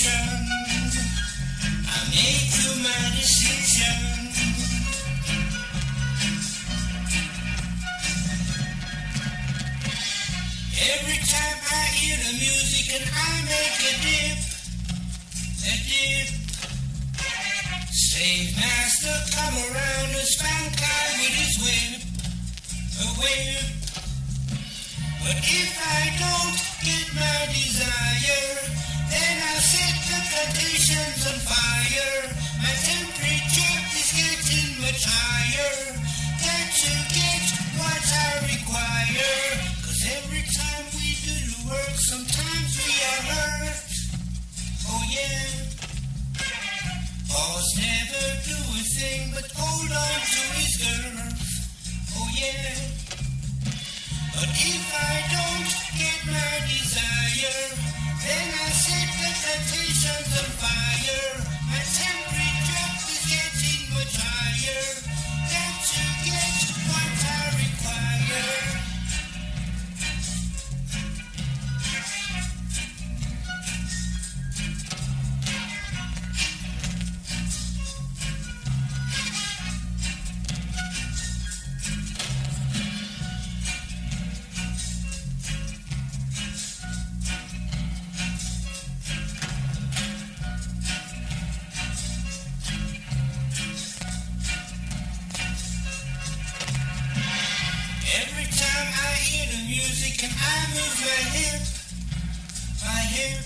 I made you my decision. Every time I hear the music and I make a dip, a dip. Master come around and with his whip, whip. But if I don't get the plantations on fire. My temperature is getting much higher. Got to get what I require. Cause every time we do the work, sometimes we are hurt. Oh yeah. Boss never do a thing but hold on to his girl. Oh yeah. But if I don't get my desire, music and I move my hip, my hip.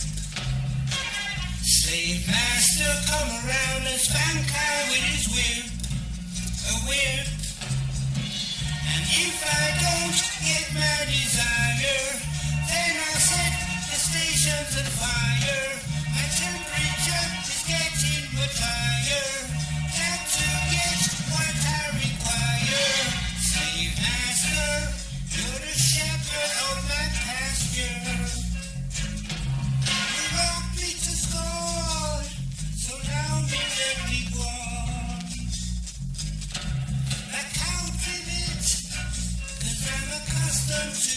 Slave master come around and spank I with his whip, a whip. And if I don't get my desire, then I'll set the stations on fire. distant